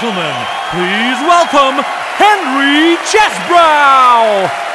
gentlemen, please welcome Henry Chesbrow!